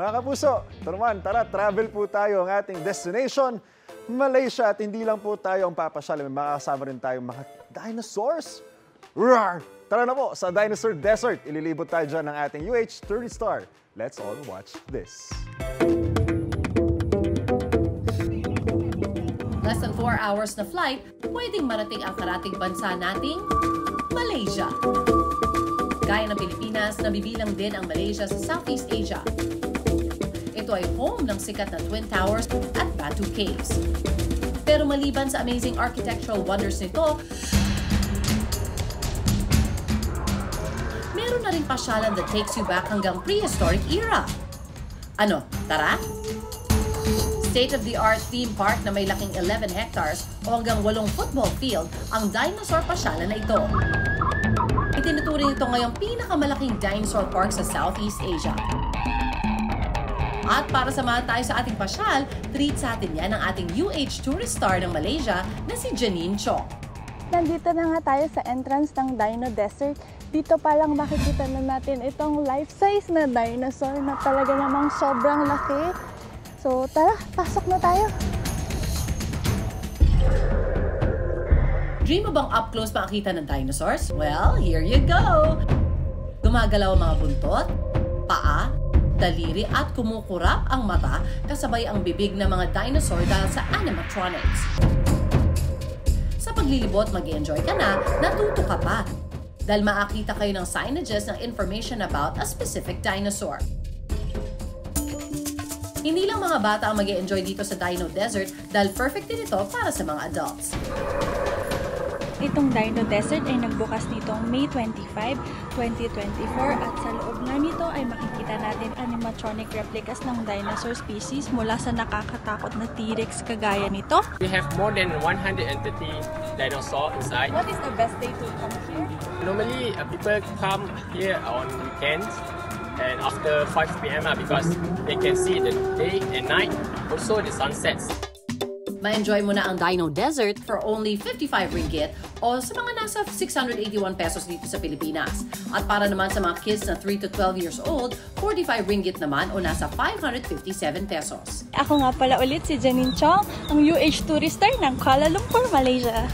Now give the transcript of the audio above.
Mga kapuso, ito naman, tara, travel po tayo ang ating destination, Malaysia. At hindi lang po tayo ang papasyal, may makakasama rin tayong mga dinosaurs. Roar! Tara na po, sa Dinosaur Desert, ililibot tayo dyan ng ating UH 30 Star. Let's all watch this. Less than 4 hours na flight, pwedeng marating ang karating bansa nating Malaysia. Gaya ng Pilipinas, nabibilang din ang Malaysia sa Southeast Asia. Ito ay home ng sikat na Twin Towers at Batu Caves. Pero maliban sa amazing architectural wonders nito, meron na rin pasyalan that takes you back hanggang prehistoric era. Ano, tara? State-of-the-art theme park na may laking 11 hectares o hanggang 8 football field ang dinosaur pasyalan na ito. Itinuturing ito ngayong pinakamalaking dinosaur park sa Southeast Asia. At para samahan tayo sa ating pasyal, treat sa atin yan ang ating UH tourist star ng Malaysia na si Janine Chong. Nandito na nga tayo sa entrance ng Dino Desert. Dito pa lang makikita na natin itong life-size na dinosaur na talaga namang sobrang laki. So tara, pasok na tayo. Dream mo bang up close makakita ng dinosaurs? Well, here you go! Gumagalaw ang mga buntot, paa, daliri at kumukurap ang mata kasabay ang bibig ng mga dinosaur dahil sa animatronics. Sa paglilibot, mag enjoy ka na, natuto ka pa. Dahil makakita kayo ng signages ng information about a specific dinosaur. Hindi lang mga bata ang mag enjoy dito sa Dino Desert dahil perfect din ito para sa mga adults. Itong Dino Desert ay nagbukas nitong May 25, 2024 at sa loob nga nito ay makikita natin animatronic replicas ng dinosaur species mula sa nakakatakot na T-Rex kagaya nito. We have more than 130 dinosaurs inside. What is the best day to come here? Normally, uh, people come here on weekends and after 5 p.m. uh, because they can see the day and night, also the sunsets. Ma-enjoy mo na ang Dino Desert for only 55 ringgit o sa mga nasa 681 pesos dito sa Pilipinas. At para naman sa mga kids na 3 to 12 years old, 45 ringgit naman o nasa 557 pesos. Ako nga pala ulit si Janine Chong, ang UH tourist star ng Kuala Lumpur, Malaysia.